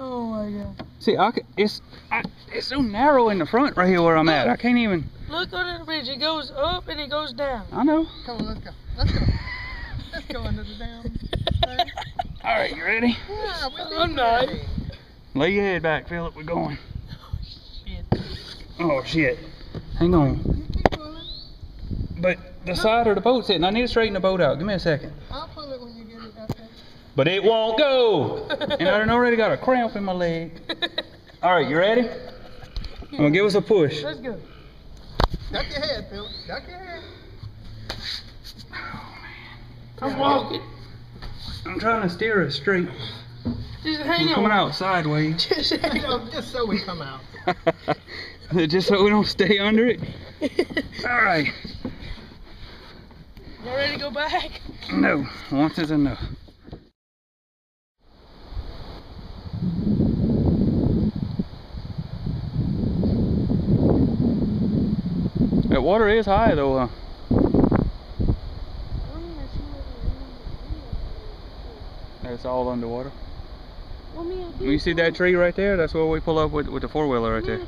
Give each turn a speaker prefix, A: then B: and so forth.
A: Oh my god.
B: See, I c it's I, it's so narrow in the front right here where I'm at. I can't even.
A: Look under the bridge. It goes up and it goes down.
B: I know.
C: Come on, let's go. Let's go. Let's go under the damn thing.
B: All right, you ready?
C: Yeah, we
A: I'm not.
C: ready.
B: Lay your head back, Philip. We're going.
A: Oh Shit.
B: Oh shit. Hang on. But the side of the boat's hitting. I need to straighten the boat out. Give me a second.
C: I'll pull it when you get it out there.
B: But it won't go. and I done already got a cramp in my leg. All right, you ready? I'm gonna give us a push.
A: Let's go.
C: Duck your head, Phil. Duck your head.
A: Oh, I'm walking.
B: I'm trying to steer it straight.
A: Just hang on.
B: I'm
A: hang
B: coming
A: on.
B: out sideways.
A: Just hang on.
C: just so we come out.
B: Just so we don't stay under it. All right.
A: You ready to go back?
B: No, once is enough. That water is high though, huh? It's all underwater.
A: Well,
B: You see that tree right there? That's where we pull up with, with the four wheeler right there.